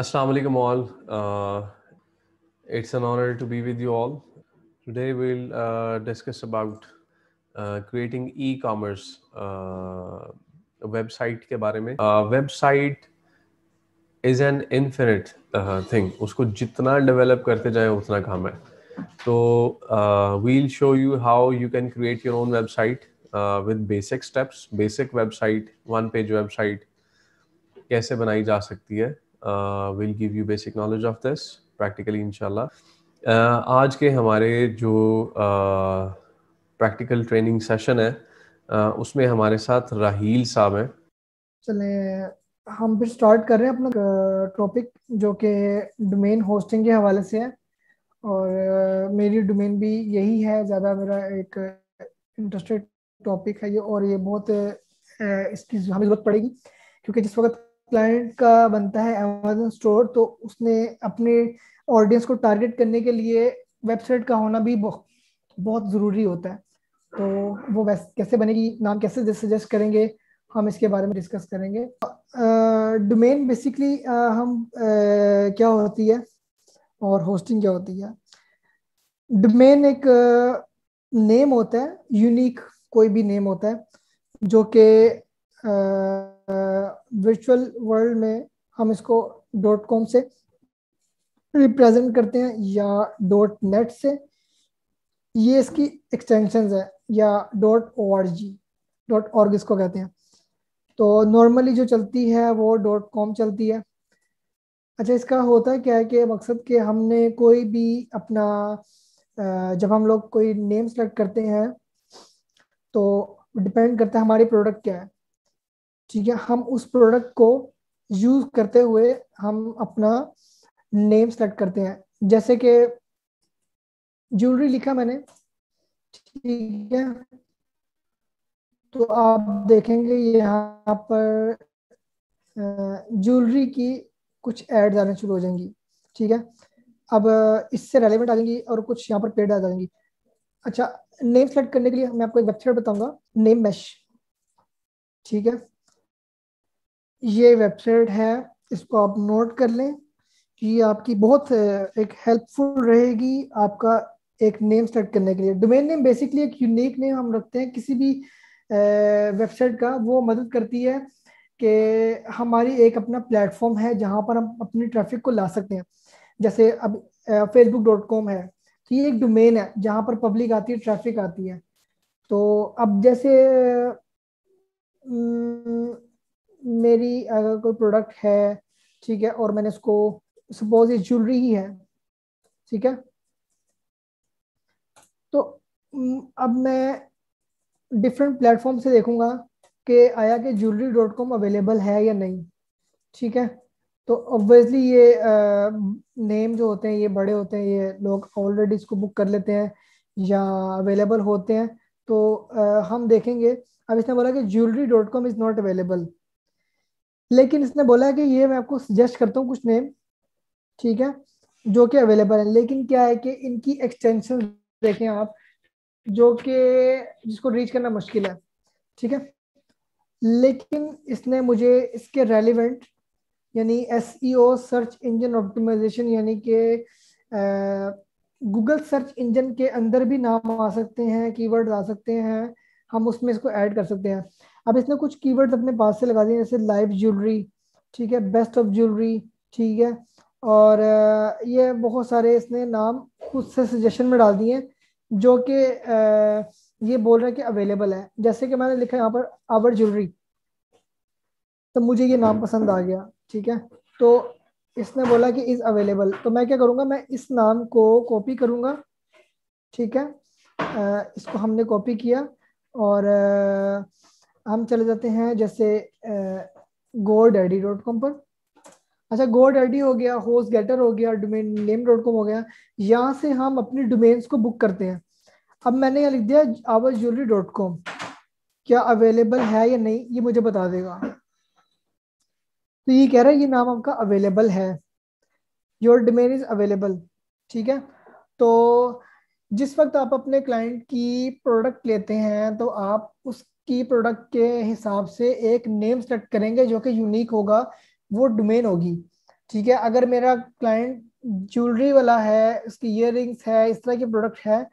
Assalamu alaikum all. Uh, it's an honor to be with you all. Today we'll uh, discuss about uh, creating e-commerce uh, website के बारे में. Uh, website is an infinite uh, thing. उसको जितना develop करते जाए उतना काम है. Uh, we'll show you how you can create your own website uh, with basic steps. Basic website, one page website कैसे बनाई जा सकती है will give you basic knowledge of this practically इंशाल्लाह uh, आज के हमारे जो प्रैक्टिकल ट्रेनिंग सेशन है uh, उसमें हमारे साथ राहील साहब हैं। चले हम फिर स्टार्ट कर रहे हैं अपना टॉपिक जो कि डोमेन होस्टिंग के हवाले से है। और uh, मेरी डोमेन भी यही है ज़्यादा मेरा एक इंटरेस्टेड टॉपिक है ये और ये बहुत इसकी हमें ज़रूरत पड़ेगी क्योंकि जिस वक्त क्लाइंट का बनता है अमेजोन स्टोर तो उसने अपने ऑडियंस को टारगेट करने के लिए वेबसाइट का होना भी बहुत ज़रूरी होता है। तो वो कैसे बनेगी नाम कैसे सजेस्ट करेंगे हम इसके बारे में डिस्कस करेंगे। डोमेन uh, बेसिकली uh, हम आ, क्या होती है और होस्टिंग क्या होती है? डोमेन एक नेम होता है यूनिक कोई भी नेम होता है जो कि वर्चुअल वर्ल्ड में हम इसको डॉट कॉम से रिप्रेजेंट करते हैं या डॉट नेट से। ये इसकी एक्सटेंशन है या dot O R G dot org इसको कहते हैं। तो नॉर्मली जो चलती है वो डॉट कॉम चलती है। अच्छा इसका होता है क्या है कि मकसद कि हमने कोई भी अपना जब हम लोग कोई नेम सेलेक्ट करते हैं तो डिपेंड करता है हमारी प्रोडक्ट क्या है। ठीक है, हम उस प्रोडक्ट को यूज़ करते हुए हम अपना नेम सेलेक्ट करते हैं। जैसे कि ज्वेलरी लिखा मैंने, ठीक है तो आप देखेंगे यहाँ पर ज्वेलरी की कुछ एड्स आने शुरू हो जाएँगी, ठीक है। अब इससे रेलेवेंट आ जाएँगी और कुछ यहाँ पर पेड आ जाएँगी। अच्छा नेम सेलेक्ट करने के लिए मैं आपको एक वेबसाइट बताऊँगा नेम मैश ठीक है। ये वेबसाइट है, इसको आप नोट कर लें ये आपकी बहुत एक हेल्पफुल रहेगी आपका एक नेम सेलेक्ट करने के लिए। डोमेन नेम बेसिकली एक यूनिक नेम हम रखते हैं, किसी भी वेबसाइट का, वो मदद करती है कि हमारी एक अपना प्लेटफॉर्म है जहाँ पर हम अपनी ट्रैफ़िक को ला सकते हैं। जैसे अब फेसबुक डॉट कॉम है तो ये एक डोमेन है जहाँ पर पब्लिक आती है ट्रैफ़िक आती है। तो अब जैसे मेरी अगर कोई प्रोडक्ट है ठीक है और मैंने उसको सपोज़ ये ज्वेलरी ही है ठीक है? तो अब मैं डिफरेंट प्लेटफॉर्म से देखूँगा कि आया कि ज्वेलरी डॉट कॉम अवेलेबल है या नहीं ठीक है? तो ऑब्वियसली ये नेम जो होते हैं ये बड़े होते हैं ये लोग ऑलरेडी इसको बुक कर लेते हैं या अवेलेबल होते हैं। तो आ, हम देखेंगे। अब इसने बोला कि jewellery dot com is not available लेकिन इसने बोला कि ये मैं आपको सजेस्ट करता हूँ कुछ नेम ठीक है, जो कि अवेलेबल है। लेकिन क्या है कि इनकी एक्सटेंशन देखें आप, जो कि जिसको रीच करना मुश्किल है, ठीक है? लेकिन इसने मुझे इसके रेलिवेंट यानी एस सर्च इंजन ऑप्टिमाइजेशन यानी कि गूगल सर्च इंजन के अंदर भी नाम आ सकते हैं कीवर्ड आ सकते हैं हम उसमें इसको ऐड कर सकते हैं। अब इसने कुछ कीवर्ड्स अपने पास से लगा दिए, जैसे लाइव ज्वेलरी ठीक है बेस्ट ऑफ़ ज्वेलरी ठीक है, और ये बहुत सारे इसने नाम खुद से सजेशन में डाल दिए, जो कि ये बोल रहे हैं कि अवेलेबल है। जैसे कि मैंने लिखा यहाँ पर आवर ज्वेलरी तो मुझे ये नाम पसंद आ गया, ठीक है। तो इसने बोला कि इज़ अवेलेबल तो मैं क्या करूँगा, मैं इस नाम को कॉपी करूँगा, ठीक है इसको हमने कॉपी किया। और हम चले जाते हैं जैसे गो डैडी डॉट कॉम पर। अच्छा गो डैडी हो गया होस्ट गेटर हो गया डोमेन नेम डॉट कॉम हो गया, यहाँ से हम अपनी डोमेन्स को बुक करते हैं। अब मैंने यहाँ लिख दिया आवर ज्वेलरी डॉट कॉम क्या अवेलेबल है या नहीं, ये मुझे बता देगा। तो ये कह रहा है, ये नाम आपका अवेलेबल है। योर डोमेन इज़ अवेलेबल ठीक है? तो जिस वक्त आप अपने क्लाइंट की प्रोडक्ट लेते हैं तो आप उसकी प्रोडक्ट के हिसाब से एक नेम सेलेक्ट करेंगे जो कि यूनिक होगा, वो डोमेन होगी। ठीक है, अगर मेरा क्लाइंट ज्वेलरी वाला है उसकी इयर है, इस तरह के प्रोडक्ट है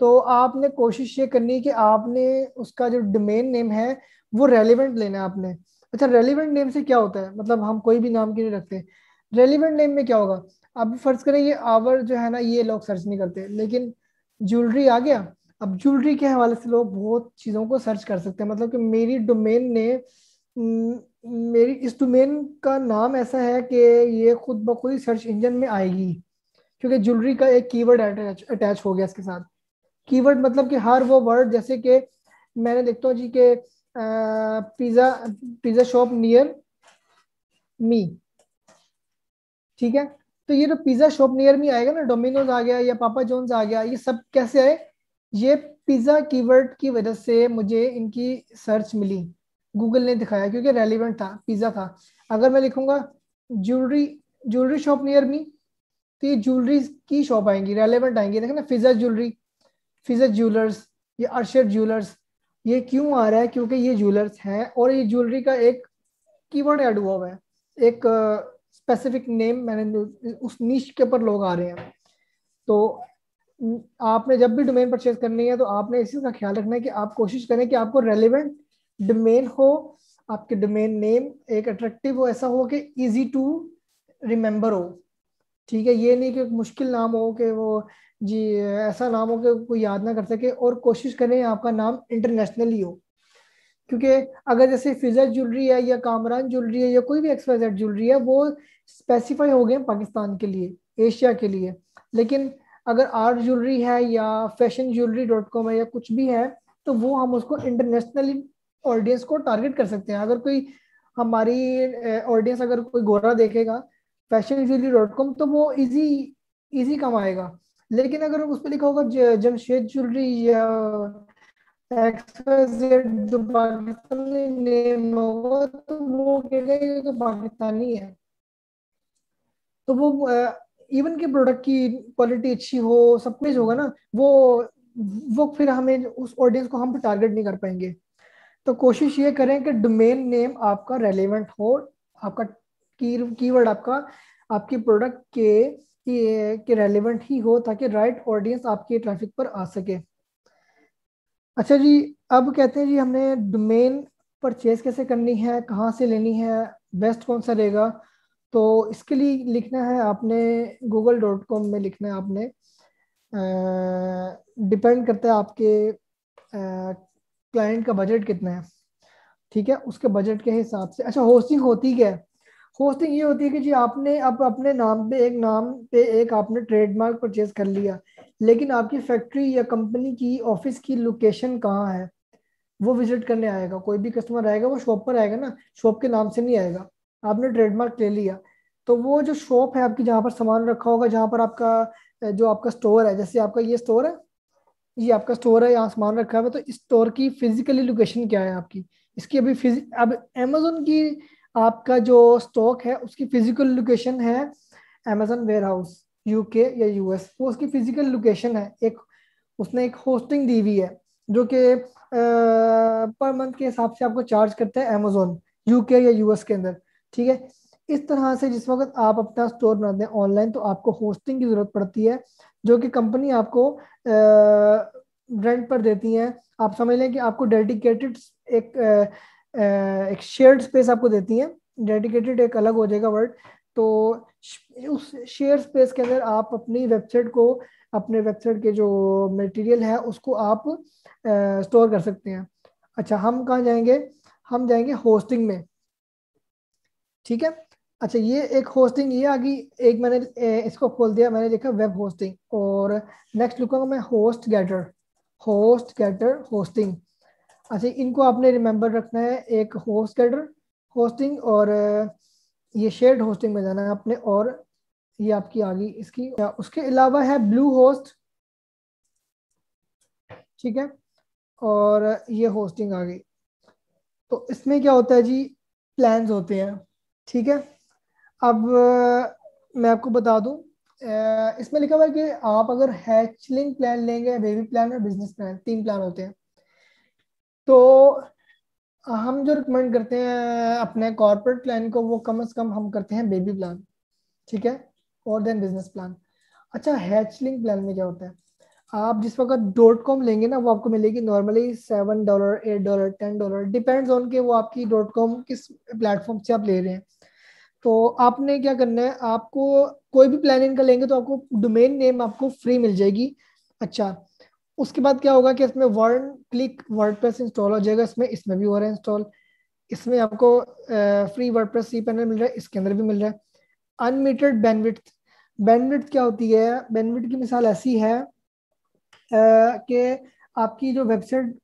तो आपने कोशिश ये करनी कि आपने उसका जो डोमेन नेम है, वो रेलिवेंट लेना है आपने। अच्छा रेलिवेंट नेम से क्या होता है? मतलब हम कोई भी नाम क्यों नहीं रखते? रेलिवेंट नेम में क्या होगा? अब फ़र्ज़ करें ये आवर जो है ना, ये लोग सर्च नहीं करते, लेकिन ज्वेलरी आ गया। अब ज्वेलरी के हवाले से लोग बहुत चीज़ों को सर्च कर सकते हैं। मतलब कि मेरी डोमेन ने मेरी इस डोमेन का नाम ऐसा है कि ये खुद ब खुद ही सर्च इंजन में आएगी। क्योंकि ज्वेलरी का एक कीवर्ड अटैच अटैच हो गया इसके साथ। कीवर्ड मतलब कि हर वो वर्ड जैसे कि मैंने देखता हूँ जी के pizza pizza shop near me ठीक है? तो ये जो पिज़्ज़ा शॉप नियर मी आएगा ना डोमिनोज आ गया, या पापा जोन्स आ गया, ये सब कैसे आए? ये पिज़्ज़ा कीवर्ड की वजह से मुझे इनकी सर्च मिली। गूगल ने दिखाया, क्योंकि रेलिवेंट था पिज़्ज़ा था। अगर मैं लिखूँगा jewellery jewellery shop near me तो ये ज्वेलरी की शॉप आएँगी रेलिवेंट आएँगी। देखें ना फिजा ज्वेलरी फिजा ज्वेलर्स ये अर्शद ज्वेलर्स ये क्यों आ रहा है? क्योंकि ये ज्वेलर्स हैं, और ये ज्वेलरी का एक कीवर्ड ऐड हुआ हुआ है। एक स्पेसिफिक नेम मैंने उस नीच के ऊपर लोग आ रहे हैं। तो आपने जब भी डोमेन परचेज करनी है तो आपने इसी का ख्याल रखना है कि आप कोशिश करें कि आपको रेलिवेंट डोमेन हो, आपके डोमेन नेम एक अट्रैक्टिव हो, ऐसा हो कि इजी टू रिमेंबर हो। ठीक है, ये नहीं कि मुश्किल नाम हो कि वो, जी, ऐसा नाम हो कि कोई याद ना कर सके, और कोशिश करें आपका नाम इंटरनेशनली हो। क्योंकि अगर जैसे फिजा ज्वेलरी है या कामरान ज्वेलरी है या कोई भी एक्सपाइजेड ज्वेलरी है, वो स्पेसिफाई हो गए पाकिस्तान के लिए, एशिया के लिए। लेकिन अगर आर्ट ज्वेलरी है या फ़ैशन ज्वेलरी डॉट कॉम है या कुछ भी है तो वो हम उसको इंटरनेशनली ऑडियंस को टारगेट कर सकते हैं। अगर कोई हमारी ऑडियंस अगर कोई गोरा देखेगा फ़ैशन ज्वेलरी डॉट कॉम तो वो इजी इजी कम आएगा लेकिन अगर उस पर लिखा होगा जमशेद ज्वेलरी या जो पाकिस्तानी नेम होगा तो वो कहेगा ये तो पाकिस्तानी है। तो वो इवन के प्रोडक्ट की क्वालिटी अच्छी हो, सब कुछ होगा ना, वो वो फिर हमें उस ऑडियंस को हम टारगेट नहीं कर पाएँगे। तो कोशिश ये करें कि डोमेन नेम आपका रेलेवेंट हो, आपका कीवर्ड आपका, आपके प्रोडक्ट के के रेलेवेंट ही हो, ताकि राइट ऑडियंस आपके ट्रैफ़िक पर आ सके। अच्छा जी, अब कहते हैं जी हमने डोमेन परचेज कैसे करनी है, कहाँ से लेनी है बेस्ट कौन सा रहेगा? तो इसके लिए लिखना है आपने गूगल डॉट कॉम में लिखना है आपने। डिपेंड करता है आपके क्लाइंट का बजट कितना है। ठीक है, उसके बजट के हिसाब से। अच्छा होस्टिंग होती क्या है? होस्टिंग ये होती है कि जी आपने अब अप अपने नाम पे, एक नाम पे एक आपने ट्रेडमार्क परचेज कर लिया। लेकिन आपकी फैक्ट्री या कंपनी की ऑफ़िस की लोकेशन कहाँ है? वो विज़िट करने आएगा, कोई भी कस्टमर आएगा, वो शॉप पर आएगा ना, शॉप के नाम से नहीं आएगा। आपने ट्रेडमार्क ले लिया तो वो जो शॉप है आपकी जहाँ पर सामान रखा होगा, जहाँ पर आपका जो आपका स्टोर है, जैसे आपका ये स्टोर है, ये आपका स्टोर है, यहाँ सामान रखा हुआ तो इस स्टोर की फिजिकली लोकेशन क्या है आपकी? इसकी अभी अब अमेजोन की आपका जो स्टॉक है, उसकी फ़िज़िकल लोकेशन है अमेजोन वेयर हाउस यूके या यूएस वो उसकी फ़िज़िकल लोकेशन है। एक, उसने एक होस्टिंग दी हुई है, जो कि पर मंथ के हिसाब से आपको चार्ज करता है अमेजोन यूके या यूएस के अंदर, ठीक है? इस तरह से जिस वक्त आप अपना स्टोर बनाते हैं ऑनलाइन तो आपको होस्टिंग की ज़रूरत पड़ती है, जो कि कंपनी आपको रेंट पर देती है। आप समझ लें कि आपको डेडिकेटेड एक एक शेयर्ड स्पेस आपको देती है। डेडिकेटेड एक अलग हो जाएगा वर्ड तो उस शेयर स्पेस के अंदर आप अपनी वेबसाइट को, अपने वेबसाइट के जो मटेरियल है, उसको आप स्टोर कर सकते हैं। अच्छा हम कहाँ जाएँगे? हम जाएँगे होस्टिंग में। ठीक है? अच्छा ये एक होस्टिंग ये आ गई एक मैंने इसको खोल दिया, मैंने देखा वेब होस्टिंग और नेक्स्ट लिखूँगा मैं HostGator HostGator hosting अच्छा इनको आपने रिमेंबर रखना है, एक होस्ट गेटर होस्टिंग और ये शेयर्ड होस्टिंग में जाना है आपने और ये आपकी आ गई इसकी उसके अलावा है ब्लू होस्ट ठीक है? और ये होस्टिंग आ गई तो इसमें क्या होता है जी? प्लान्स होते हैं। ठीक है? अब मैं आपको बता दूँ इसमें लिखा हुआ है कि आप अगर हैचलिंग प्लान लेंगे बेबी प्लान और बिज़नेस प्लान तीन प्लान होते हैं। तो हम जो रिकमेंड करते हैं अपने कॉर्पोरेट प्लान को, वो कम से कम हम करते हैं बेबी प्लान ठीक है? और देन बिज़नेस प्लान अच्छा हैचलिंग प्लान में क्या होता है? आप जिस वक्त डॉट कॉम लेंगे ना, वो आपको मिलेगी normally seven dollar eight dollar ten dollar depends on के वो आपकी डॉट कॉम किस प्लेटफॉर्म से आप ले रहे हैं। तो आपने क्या करना है, आपको कोई भी प्लान इनका लेंगे तो आपको डोमेन नेम आपको फ्री मिल जाएगी। अच्छा उसके बाद क्या होगा कि इसमें वर्ड क्लिक वर्ड इंस्टॉल हो जाएगा, इसमें इसमें भी हो रहा है इंस्टॉल इसमें आपको free WordPress cPanel मिल रहा है, इसके अंदर भी मिल रहा है। अनमीटेड बैंडविड्थ बैंडविड्थ क्या होती है? बैंडविड्थ की मिसाल ऐसी है कि आपकी जो वेबसाइट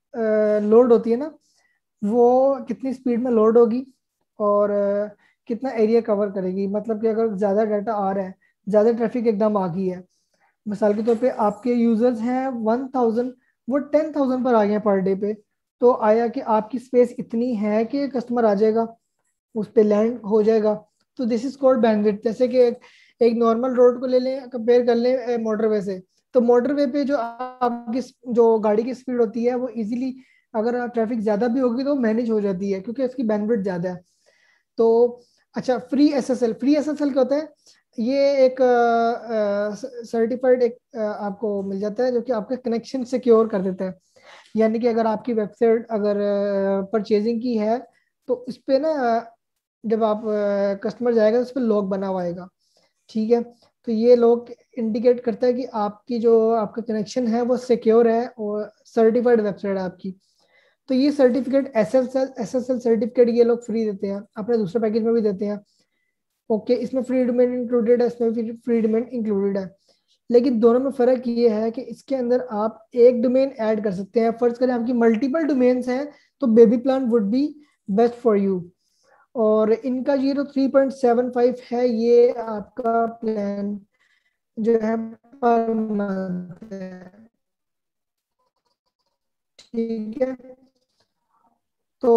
लोड होती है ना, वो कितनी स्पीड में लोड होगी और कितना एरिया कवर करेगी। मतलब कि अगर ज़्यादा डाटा आ रहा है, ज़्यादा ट्रैफ़िक एकदम आ गई है मिसाल के तौर पे आपके यूज़र्स हैं वन थाउज़ेंड वो टेन थाउज़ेंड पर आ गए पर डे पे। तो आया कि आपकी स्पेस इतनी है कि कस्टमर आ जाएगा उस पर लैंड हो जाएगा। तो दिस इज़ कॉल्ड बैंडविड्थ जैसे कि एक, नॉर्मल रोड को ले लें कंपेयर कर लें मोटरवे से। तो मोटरवे पे जो आपकी जो गाड़ी की स्पीड होती है वो इजीली अगर ट्रैफ़िक ज़्यादा भी होगी तो मैनेज हो जाती है क्योंकि उसकी बैंडविड्थ ज़्यादा है। तो अच्छा free S S L free S S L क्या होता है? ये एक सर्टिफाइड एक आ, आपको मिल जाता है जो कि आपका कनेक्शन सिक्योर कर देता है। यानी कि अगर आपकी वेबसाइट अगर परचेजिंग की है तो इस पर ना जब आप कस्टमर जाएगा तो उस पर लॉक बना हुआ आएगा। ठीक है? तो ये लॉक इंडिकेट करता है कि आपकी जो आपका कनेक्शन है वो सिक्योर है और सर्टिफाइड वेबसाइट है आपकी। तो ये certificate S S L certificate ये लोग फ्री देते हैं अपने दूसरे पैकेज में भी देते हैं। ओके इसमें फ्री डोमेन इंक्लूडेड है, इसमें भी फ्री डोमेन इंक्लूडेड है। लेकिन दोनों में फ़र्क ये है कि इसके अंदर आप एक डोमेन ऐड कर सकते हैं। फ़र्ज़ करें, आपकी मल्टीपल डोमेन्स हैं तो baby plan would be best for you और इनका ये जो थ्री पॉइंट सेवन फाइव है, ये आपका प्लान जो है पर मंथ ठीक है? तो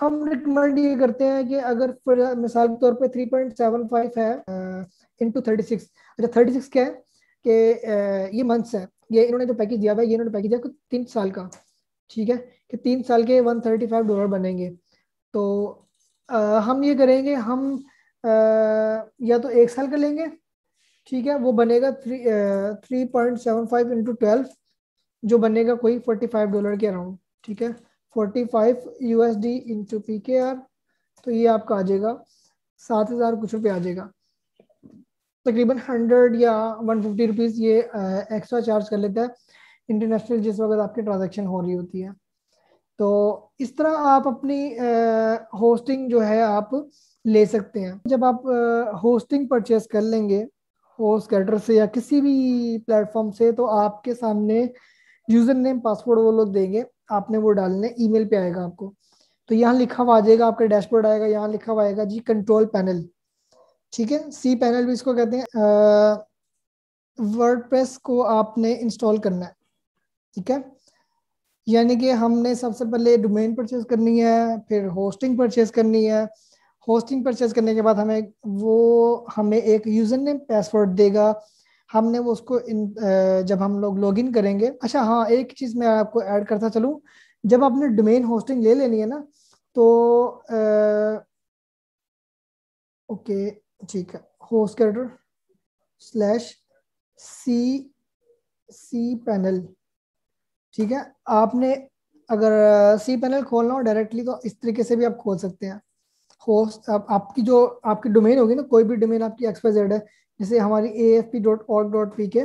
हम रिकमेंड ये करते हैं कि अगर मिसाल के तौर पे 3.75 है थर्टी सिक्स अच्छा थर्टी सिक्स क्या है? कि ये मंथ्स है। ये इन्होंने जो पैकेज दिया हुआ है ये इन्होंने पैकेज दिया तीन साल का। ठीक है? कि तीन साल के वन थर्टी फाइव डॉलर बनेंगे। तो आ, हम ये करेंगे हम आ, या तो एक साल का लेंगे ठीक है? वो बनेगा three three point seven five into twelve जो बनेगा कोई फोर्टी फाइव डॉलर के अराउंड ठीक है? Forty five into P K R तो ये आपका आ जाएगा, सात हज़ार कुछ रुपये आ जाएगा। तकरीबन हंड्रेड या वन फिफ्टी रुपीज़ ये एक्स्ट्रा चार्ज कर लेता है इंटरनेशनल जिस वक्त आपकी ट्रांजेक्शन हो रही होती है। तो इस तरह आप अपनी होस्टिंग जो है आप ले सकते हैं। जब आप होस्टिंग परचेस कर लेंगे होस्ट कैटर से या किसी भी प्लेटफॉर्म से तो आपके सामने यूज़र नेम पासवर्ड वो लोग देंगे। आपने वो डालने ईमेल पे आएगा आपको। तो यहाँ लिखा हुआ आ जाएगा, आपका डैशबोर्ड आएगा, यहाँ लिखा हुआ आएगा जी कंट्रोल पैनल ठीक है? सी पैनल भी इसको कहते हैं वर्डप्रेस को आपने इंस्टॉल करना है। ठीक है? यानी कि हमने सबसे पहले डोमेन परचेज करनी है, फिर होस्टिंग परचेज करनी है। होस्टिंग परचेज करने के बाद हमें वो, हमें एक यूज़र नेम पासवर्ड देगा। हमने वो उसको इन जब हम लोग लॉगिन करेंगे। अच्छा हाँ एक चीज़ मैं आपको ऐड करता चलूँ। जब आपने डोमेन होस्टिंग ले लेनी है ना तो आ, ओके ठीक है HostGator slash C cPanel ठीक है? आपने अगर सी पैनल खोलना हो डायरेक्टली तो इस तरीके से भी आप खोल सकते हैं। होस्ट आप, आपकी जो आपकी डोमेन होगी ना कोई भी डोमेन आपकी एक्सपाइजेड है जैसे हमारी A F P dot org dot P K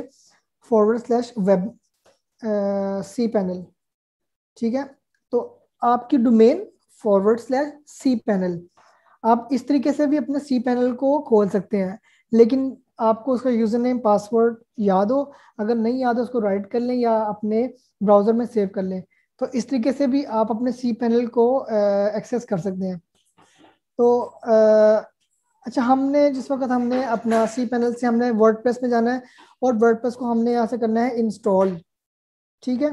forward slash web cPanel ठीक है? तो आपकी domain forward slash cPanel आप इस तरीके से भी अपने सी पैनल को खोल सकते हैं, लेकिन आपको उसका यूज़र नेम पासवर्ड याद हो। अगर नहीं याद हो, उसको राइट कर लें या अपने ब्राउज़र में सेव कर लें। तो इस तरीके से भी आप अपने सी पैनल को एक्सेस कर सकते हैं। तो अच्छा हमने जिस वक्त हमने अपना सी पैनल से हमने वर्ड में जाना है और वर्ड को हमने यहाँ से करना है इंस्टॉल ठीक है?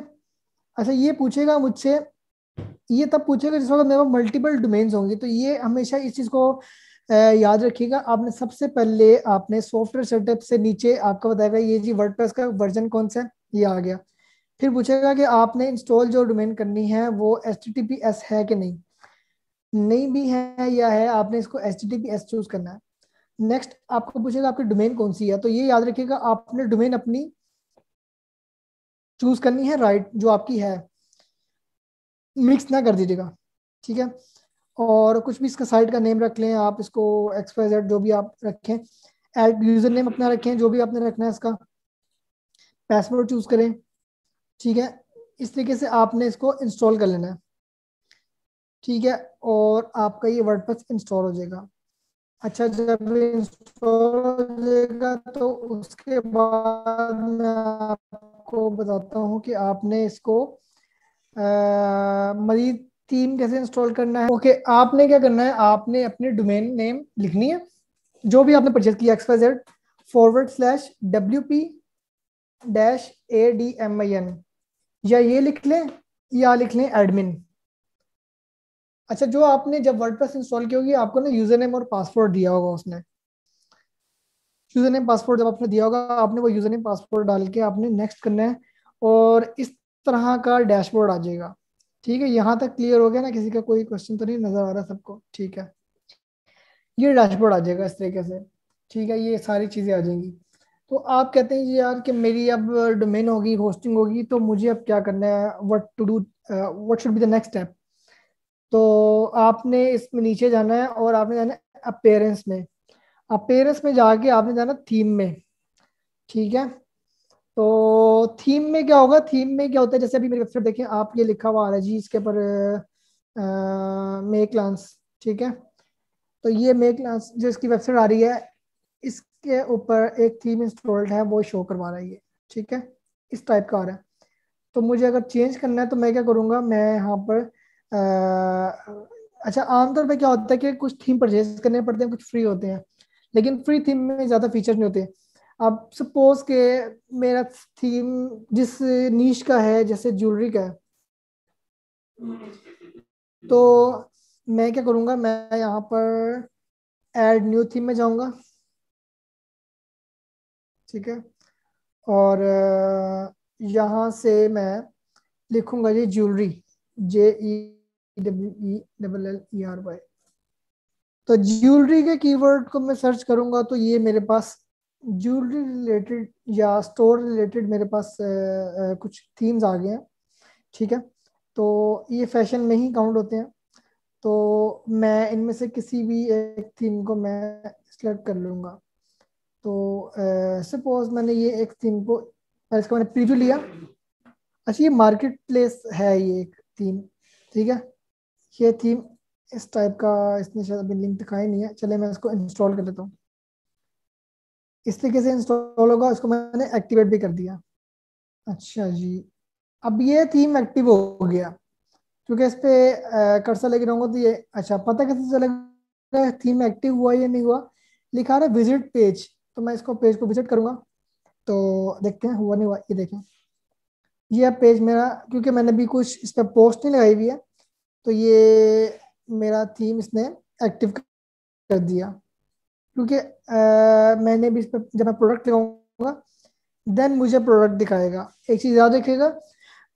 अच्छा ये पूछेगा मुझसे, ये तब पूछेगा जिस वक्त मेरे पास मल्टीपल डोमेन्स होंगे तो ये हमेशा इस चीज़ को याद रखिएगा। आपने सबसे पहले आपने सॉफ्टवेयर सेटअप से नीचे आपका बताएगा, ये जी वर्ड का वर्जन कौन सा है? ये आ गया। फिर पूछेगा कि आपने इंस्टॉल जो डोमेन करनी है, वो एस है कि नहीं? नहीं भी है या है, आपने इसको H T P S choose करना है। नेक्स्ट आपको पूछेगा आपकी डोमेन कौन सी है? तो ये याद रखिएगा, आपने डोमेन अपनी चूज़ करनी है राइट जो आपकी है। मिक्स ना कर दीजिएगा, ठीक है? और कुछ भी इसका साइट का नेम रख लें, आप इसको एक्सपाइजेड जो भी आप रखें एड यूज़र नेम अपना रखें, जो भी आपने रखना है इसका। पासवर्ड चूज़ करें, ठीक है? इस तरीके से आपने इसको इंस्टॉल कर लेना है। ठीक है और आपका ये वर्डप्रेस इंस्टॉल हो जाएगा। अच्छा जब इंस्टॉल हो जाएगा तो उसके बाद मैं आपको बताता हूँ कि आपने इसको मजीद थीम कैसे इंस्टॉल करना है। ओके okay, आपने क्या करना है आपने अपने डोमेन नेम लिखनी है जो भी आपने परचेज किया एक्सपाइजेड forward slash W P dash A D M I N या ये लिख लें या लिख लें एडमिन अच्छा जो आपने जब वर्डप्रेस इंस्टॉल की होगी, आपको ना यूज़र नेम और पासवर्ड दिया होगा उसने। यूज़र नेम पासवर्ड जब आपने दिया होगा, आपने वो यूज़र नेम पासवर्ड डाल के आपने नेक्स्ट करना है और इस तरह का डैशबोर्ड आ जाएगा। ठीक है, यहाँ तक क्लियर हो गया ना, किसी का कोई क्वेश्चन तो नहीं नज़र आ रहा सबको। ठीक है। ये डैशबोर्ड आ जाएगा इस तरीके से। ठीक है, ये सारी चीज़ें आ जाएँगी। तो आप कहते हैं यार कि मेरी अब डोमेन होगी होस्टिंग होगी तो मुझे अब क्या करना है? What to do what should be the next step तो आपने इसमें नीचे जाना है और आपने जाना है अपेयरेंस में। अपेयरेंस में जाके आपने जाना थीम में, ठीक है? तो थीम में क्या होगा? थीम में क्या होता है? जैसे अभी मेरी वेबसाइट देखें, आप ये लिखा हुआ आ रहा है जी, इसके ऊपर मेक लांस ठीक है? तो ये मेक लांस जो इसकी वेबसाइट आ रही है, इसके ऊपर एक थीम इंस्टॉल्ड है, वो शो करवा रहा है ये, ठीक है? इस टाइप का आ रहा है। तो मुझे अगर चेंज करना है तो मैं क्या करूँगा? मैं यहाँ पर अच्छा आमतौर पे क्या होता है कि कुछ थीम परचेज करने पड़ते हैं, कुछ फ्री होते हैं, लेकिन फ्री थीम में ज़्यादा फीचर नहीं होते। अब सपोज़ के मेरा थीम जिस नीच का है, जैसे ज्वेलरी का है तो मैं क्या करूँगा, मैं यहाँ पर एड न्यू थीम में जाऊँगा, ठीक है? और, यहाँ से मैं लिखूँगा ये jewellery J E W L E R Y तो ज्वेलरी के कीवर्ड को मैं सर्च करूँगा तो ये मेरे पास ज्वेलरी रिलेटेड या स्टोर रिलेटेड मेरे पास आ, आ, कुछ थीम्स आ गए हैं ठीक है? तो ये फ़ैशन में ही काउंट होते हैं। तो मैं इनमें से किसी भी एक थीम को मैं सेलेक्ट कर लूँगा। तो सपोज़ मैंने ये एक थीम को इसका मैंने प्रीव्यू लिया। अच्छा ये मार्केट प्लेस है ये एक थीम ठीक है? ये थीम इस टाइप का, इसने शायद अभी लिंक दिखाई नहीं है। चले मैं इसको इंस्टॉल कर लेता हूँ। इस तरीके से इंस्टॉल होगा, इसको मैंने एक्टिवेट भी कर दिया। अच्छा जी। अब ये थीम एक्टिव हो गया। क्योंकि इस पे कर्सर लेके रहूँगा तो ये अच्छा पता कैसे चलेगा थीम एक्टिव हुआ या नहीं हुआ? लिखा रहा विज़िट पेज तो मैं इसको पेज को विज़िट करूँगा। तो देखते हैं, हुआ नहीं हुआ, ये देखें। ये पेज मेरा, क्योंकि मैंने भी कुछ इस पर पोस्ट नहीं लगाई हुई है तो ये मेरा थीम इसने एक्टिव कर दिया। क्योंकि मैंने भी इस पर जब मैं प्रोडक्ट लगाऊँगा देन मुझे प्रोडक्ट दिखाएगा। एक चीज़ याद रखिएगा,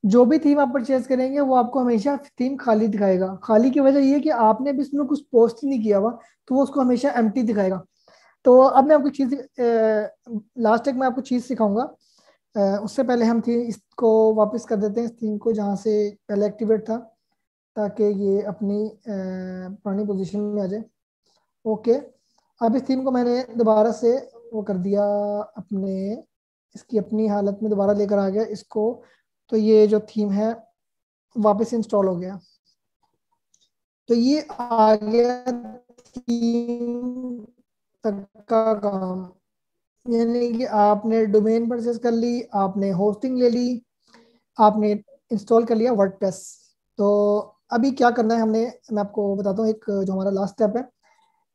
जो भी थीम आप परचेज करेंगे, वो आपको हमेशा थीम खाली दिखाएगा। खाली की वजह ये कि आपने भी इसमें कुछ पोस्ट नहीं किया हुआ तो वो उसको हमेशा एम दिखाएगा। तो अब मैं आपको चीज़ लास्ट तक मैं आपको चीज़ सिखाऊँगा। उससे पहले हम थी इसको वापस कर देते हैं, इस थीम को जहाँ से पहले एक्टिवेट था। ताकि ये अपनी पुरानी पोजीशन में आ जाए। ओके अब इस थीम को मैंने दोबारा से वो कर दिया अपने, इसकी अपनी हालत में दोबारा लेकर आ गया इसको। तो ये जो थीम है, वापस इंस्टॉल हो गया। तो ये आ गया थीम तक का काम। यानी कि आपने डोमेन परचेज कर ली, आपने होस्टिंग ले ली, आपने इंस्टॉल कर लिया वर्डप्रेस तो अभी क्या करना है, हमने, मैं आपको बताता हूँ एक, जो हमारा लास्ट स्टेप है,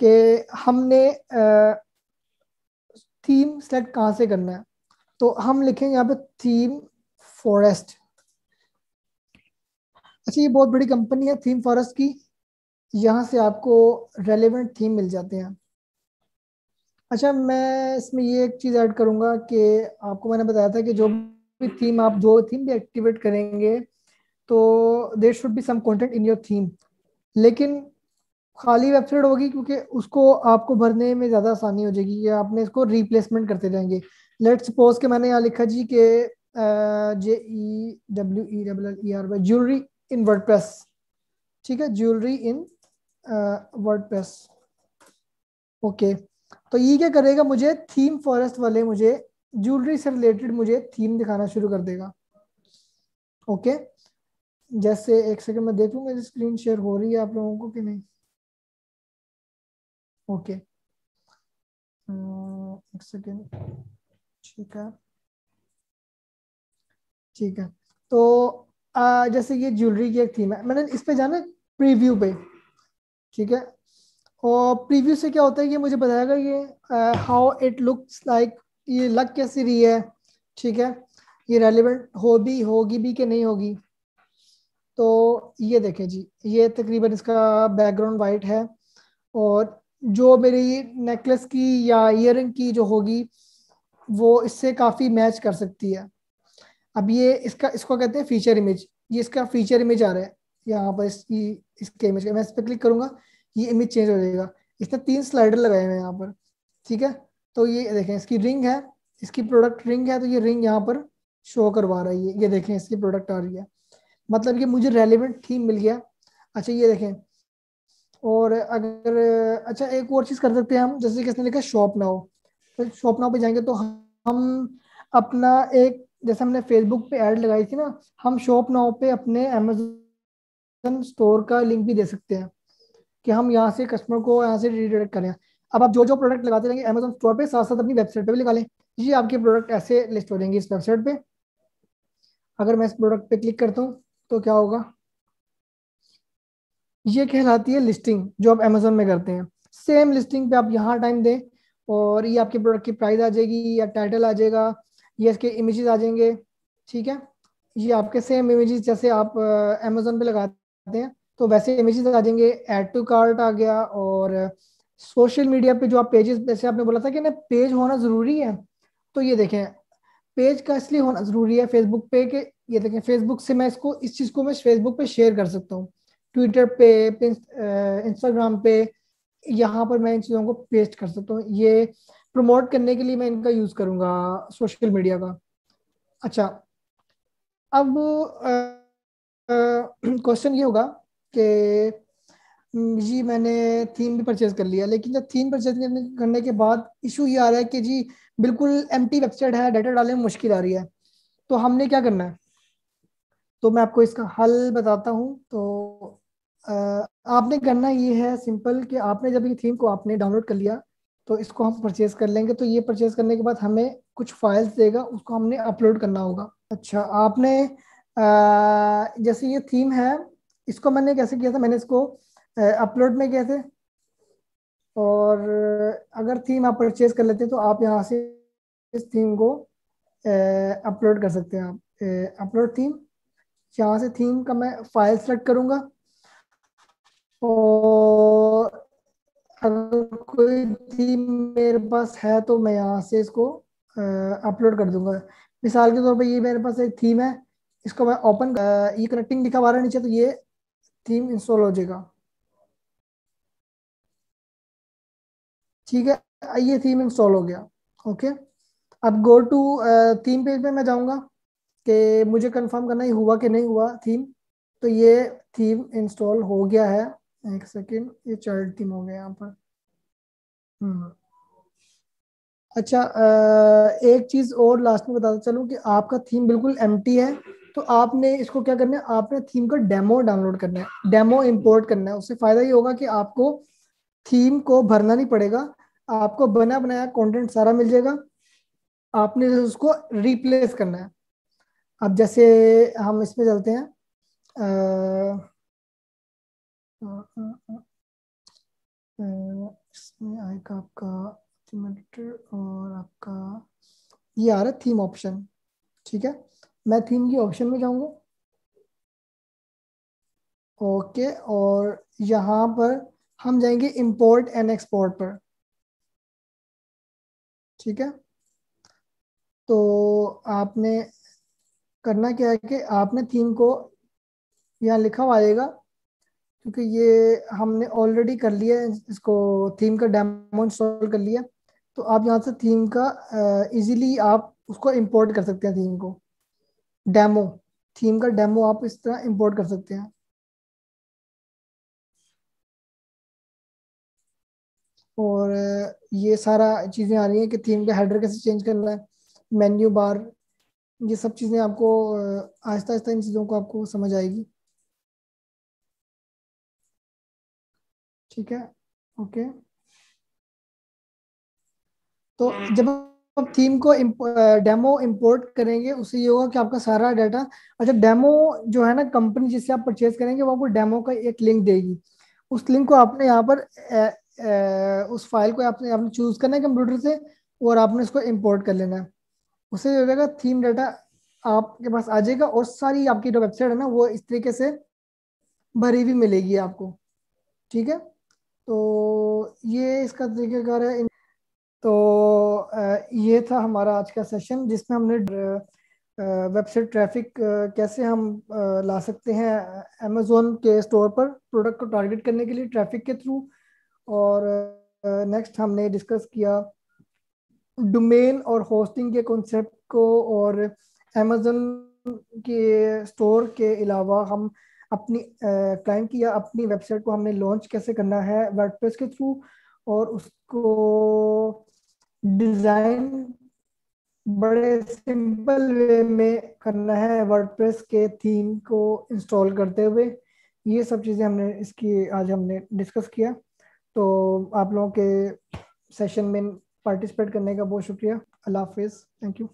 कि हमने थीम सेलेक्ट कहाँ से करना है? तो हम लिखेंगे यहाँ पे थीम फॉरेस्ट अच्छा ये बहुत बड़ी कंपनी है थीम फॉरेस्ट की। यहाँ से आपको रेलेवेंट थीम मिल जाते हैं। अच्छा मैं इसमें ये एक चीज़ ऐड करूँगा कि आपको मैंने बताया था कि जो भी थीम आप, जो थीम भी एक्टिवेट करेंगे तो there should be some content in your theme लेकिन खाली वेबसाइट होगी क्योंकि उसको आपको भरने में ज़्यादा आसानी हो जाएगी या आपने इसको रिप्लेसमेंट करते जाएँगे लेट सपोज़ के मैंने यहाँ लिखा जी के J, E, W E, W, L, E, R, Y jewellery in WordPress ठीक है? Jewellery in WordPress okay. तो ये क्या करेगा? मुझे थीम फॉरेस्ट वाले मुझे ज्वेलरी से रिलेटेड मुझे थीम दिखाना शुरू कर देगा। ओके? जैसे एक सेकंड में देख मेरी स्क्रीन शेयर हो रही है आप लोगों को कि नहीं? ओके एक सेकेंड ठीक है. ठीक है. तो आ, जैसे ये ज्वेलरी की एक थीम है मैंने इस पे जाना प्रीव्यू पे. ठीक है? और प्रीव्यू से क्या होता है ये मुझे बताएगा ये हाउ इट लुक्स लाइक ये लग कैसी रही है? ठीक है? ये रेलिवेंट हो भी होगी भी कि नहीं होगी? तो ये देखें जी, ये तकरीबन इसका बैकग्राउंड वाइट है और जो मेरी नेकलेस की या इयर की जो होगी, वो इससे काफ़ी मैच कर सकती है। अब ये इसका, इसको कहते हैं फीचर इमेज ये इसका फीचर इमेज आ रहा है। यहाँ पर इसकी इसके इमेज मैं इस पर क्लिक करूँगा, ये इमेज चेंज हो जाएगा। इसने तीन स्लाइडर लगाए हुए हैं यहाँ पर, ठीक है? तो ये देखें, इसकी रिंग है, इसकी प्रोडक्ट रिंग है तो ये रिंग यहाँ पर शो करवा रहा है। ये ये देखें, इसकी प्रोडक्ट आ रही है। मतलब कि मुझे रेलिवेंट थीम मिल गया। अच्छा ये देखें। और अगर अच्छा एक और चीज़ कर सकते हैं हम, जैसे कि इसने लिखा शॉप नाउ तो शॉप नाउ पे जाएँगे तो हम अपना एक, जैसे हमने फेसबुक पे ऐड लगाई थी ना, हम शॉप नाउ पे अपने अमेजोन स्टोर का लिंक भी दे सकते हैं कि हम यहाँ से कस्टमर को यहाँ से रिडायरेक्ट करें। अब आप जो जो प्रोडक्ट लगाते रहेंगे अमेजोन स्टोर पे साथ साथ अपनी वेबसाइट पे भी लगा लें। जी आपके प्रोडक्ट ऐसे लिस्ट हो जाएँगे इस वेबसाइट पे। अगर मैं इस प्रोडक्ट पे क्लिक करता हूँ तो क्या होगा? ये कहलाती है लिस्टिंग जो आप अमेजोन में करते हैं। सेम लिस्टिंग पे आप यहाँ टाइम दें और ये आपके प्रोडक्ट की प्राइस आ जाएगी, या टाइटल आ जाएगा, ये इसके इमेजेस आ जाएँगे, ठीक है? ये आपके सेम इमेजेस जैसे आप अमेजोन पे लगाते हैं तो वैसे इमेजेस आ जाएँगे। एड टू कार्ट आ गया और सोशल मीडिया पे जो आप पेजेस जैसे आपने बोला था कि ना पेज होना ज़रूरी है तो ये देखें पेज का इसलिए होना ज़रूरी है फेसबुक पे कि ये देखें फेसबुक से मैं इसको, इस चीज़ को मैं फेसबुक पे शेयर कर सकता हूँ। ट्विटर पे इंस्टाग्राम पे, यहाँ पर मैं इन चीज़ों को पेस्ट कर सकता हूँ। ये प्रमोट करने के लिए मैं इनका यूज़ करूँगा सोशल मीडिया का। अच्छा अब क्वेश्चन ये होगा कि जी मैंने थीम भी परचेज कर लिया, लेकिन जब थीम परचेज करने के बाद इशू ये आ रहा है कि जी, बिल्कुल एम वेबसाइट है डाटा डालने में मुश्किल आ रही है। तो हमने क्या करना है? तो मैं आपको इसका हल बताता हूँ। तो आ, आपने करना ये है सिंपल कि आपने जब ये थीम को आपने डाउनलोड कर लिया तो इसको हम परचेज कर लेंगे। तो ये परचेज करने के बाद हमें कुछ फाइल्स देगा उसको हमने अपलोड करना होगा। अच्छा आपने आ, जैसे ये थीम है इसको मैंने कैसे किया था? मैंने इसको अपलोड में किया थे। और अगर थीम आप परचेज कर लेते हैं तो आप यहाँ से इस थीम को अपलोड कर सकते हैं आप। Upload theme. यहाँ से थीम का मैं फ़ाइल सेलेक्ट करूँगा। और अगर कोई थीम मेरे पास है तो मैं यहाँ से इसको अपलोड कर दूँगा। मिसाल के तौर पर ये मेरे पास एक थीम है, इसको मैं ओपन ये कनेक्टिंग लिखा हुआ नीचे तो ये थीम इंस्टॉल हो जाएगा। ठीक है? ये थीम इंस्टॉल हो गया। ओके अब गो टू थीम पेज पे मैं जाऊँगा। कि मुझे कंफर्म करना ही हुआ कि नहीं हुआ थीम तो ये थीम इंस्टॉल हो गया है। एक सेकेंड ये चाइल्ड थीम हो गया यहाँ पर। हम्म। अच्छा एक चीज़ और लास्ट में बताता चलूँ कि आपका थीम बिल्कुल एम है तो आपने इसको क्या करना है? आपने थीम का डेमो डाउनलोड करना है डेमो इंपोर्ट करना है। उससे फ़ायदा ये होगा कि आपको थीम को भरना नहीं पड़ेगा, आपको बना बनाया कंटेंट सारा मिल जाएगा। आपने उसको रिप्लेस करना है। अब जैसे हम इसमें चलते हैं इसमें आएगा आपका और आपका, ये आ रहा है थीम ऑप्शन ठीक है? मैं थीम की ऑप्शन में जाऊँगा। ओके और यहाँ पर हम जाएँगे इंपोर्ट एंड एक्सपोर्ट पर, ठीक है? तो आपने करना क्या है कि आपने थीम को यहाँ लिखा हुआ आएगा, क्योंकि ये हमने ऑलरेडी कर लिया है, इसको थीम का डेमो इंस्टॉल कर लिया। तो आप यहाँ से थीम का इजीली आप उसको इंपोर्ट कर सकते हैं थीम को। डेमो थीम का डेमो आप इस तरह इंपोर्ट कर सकते हैं। और ये सारा चीज़ें आ रही हैं कि थीम का हेडर कैसे चेंज करना है। मेन्यू बार ये सब चीज़ें आपको आहिस्ता आहिस्ता इन चीज़ों को आपको समझ आएगी। ठीक है? ओके। तो जब आप थीम को डेमो इंपोर्ट करेंगे उससे ये होगा कि आपका सारा डाटा अच्छा डेमो जो है ना कंपनी जिससे आप परचेज करेंगे वो आपको डेमो का एक लिंक देगी। उस लिंक को आपने यहाँ पर ए, ए, उस फ़ाइल को आपने आपने चूज़ करना है कंप्यूटर से और आपने उसको इंपोर्ट कर लेना है। उससे हो जाएगा थीम डाटा आपके पास आ जाएगा और सारी आपकी जो वेबसाइट है ना, वो इस तरीके से भरी हुई मिलेगी आपको। ठीक है? तो ये इसका तरीकेकार है। तो ये था हमारा आज का सेशन जिसमें हमने वेबसाइट ट्रैफ़िक कैसे हम ला सकते हैं अमेजोन के स्टोर पर प्रोडक्ट को टारगेट करने के लिए ट्रैफ़िक के थ्रू और नेक्स्ट हमने डिस्कस किया डोमेन और होस्टिंग के कॉन्सेप्ट को और अमेजोन के स्टोर के अलावा हम अपनी क्लाइंट की या अपनी वेबसाइट को हमने लॉन्च कैसे करना है वर्डप्रेस के थ्रू और उसको डिज़ाइन बड़े सिंपल वे में करना है वर्डप्रेस के थीम को इंस्टॉल करते हुए। ये सब चीज़ें हमने इसकी, आज हमने डिस्कस किया। तो आप लोगों के सेशन में पार्टिसिपेट करने का बहुत शुक्रिया। अल्लाह हाफिज़। Thank you